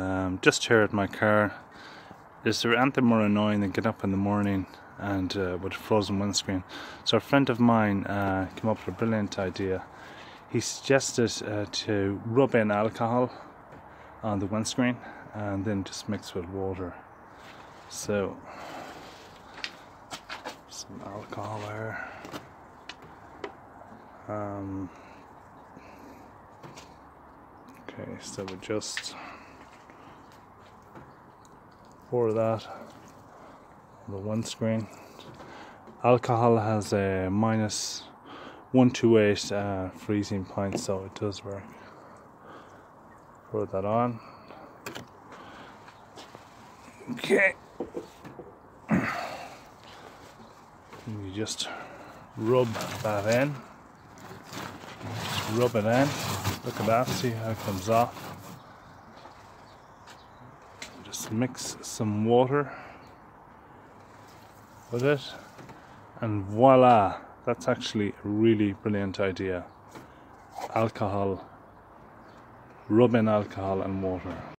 Um, just here at my car. Is there anything more annoying than get up in the morning and uh, with a frozen windscreen? So a friend of mine uh, came up with a brilliant idea. He suggested uh, to rub in alcohol on the windscreen and then just mix with water. So some alcohol there. Um, okay, so we just pour that the windscreen. Alcohol has a minus 128 uh, freezing point, so it does work. Pour that on. Okay. You just rub that in. Just rub it in. Look at that, see how it comes off. Just mix some water with it, and voila! That's actually a really brilliant idea. Alcohol, rub in alcohol and water.